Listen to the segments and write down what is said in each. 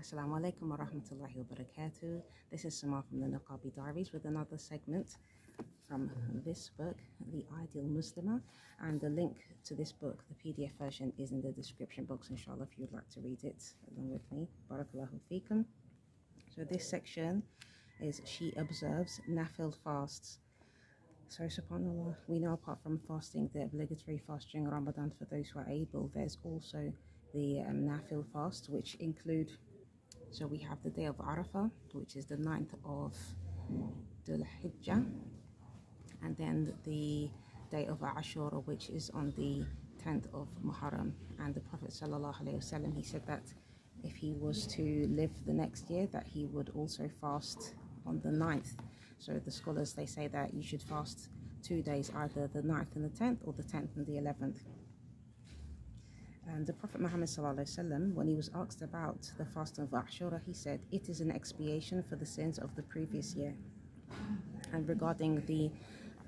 Assalamu alaikum wa rahmatullahi wa barakatuh. This is Samar from the Niqabi Diaries with another segment from this book, The Ideal Muslimah. And the link to this book, the PDF version, is in the description box, inshallah, if you'd like to read it along with me. Barakallahu feekum. So this section is She Observes Nafil Fasts. So subhanAllah, we know apart from fasting, the obligatory fast during Ramadan for those who are able, there's also the um, Nafil fast, which include, so we have the day of Arafah, which is the 9th of Dhul Hijjah, and then the day of Ashura, which is on the 10th of Muharram. And the Prophet wasallam, he said that if he was to live the next year, that he would also fast on the 9th. So the scholars, they say that you should fast two days, either the 9th and the 10th, or the 10th and the 11th. And the Prophet Muhammad وسلم, when he was asked about the fasting of Ashura, he said, It is an expiation for the sins of the previous year. And regarding the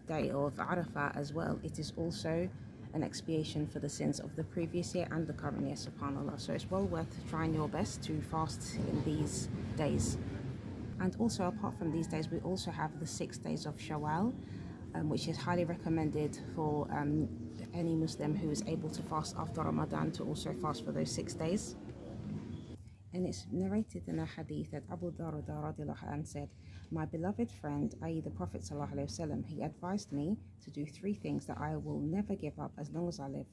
day of Arafah as well, it is also an expiation for the sins of the previous year and the current year, subhanAllah. So it's well worth trying your best to fast in these days. And also, apart from these days, we also have the six days of Shawwal, um, which is highly recommended for um, any Muslim who is able to fast after Ramadan to also fast for those six days. And it's narrated in a hadith that Abu Darda said, My beloved friend, i.e. the Prophet ﷺ, he advised me to do three things that I will never give up as long as I live.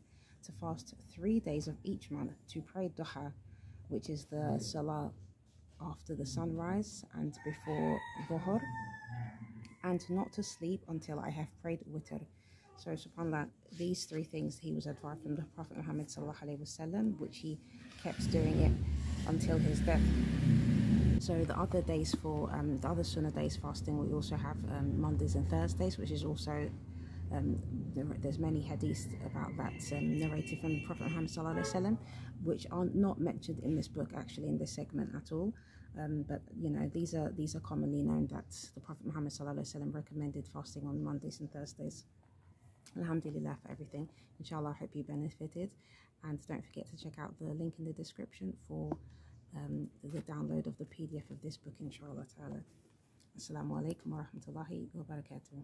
To fast three days of each month, to pray duha, which is the salah after the sunrise and before dhuhr, and not to sleep until I have prayed witr. So subhanAllah, these three things he was advised from the Prophet Muhammad wasallam, which he kept doing it until his death. So the other days for um, the other Sunnah days fasting, we also have um, Mondays and Thursdays, which is also um, there's many hadiths about that um, narrated from the Prophet Muhammad which are not mentioned in this book actually in this segment at all. Um, but you know these are these are commonly known that the Prophet Muhammad wasallam recommended fasting on Mondays and Thursdays. Alhamdulillah for everything. Inshallah, I hope you benefited. And don't forget to check out the link in the description for um, the, download of the PDF of this book, inshallah ta'ala. Assalamu alaikum wa rahmatullahi wa barakatuh.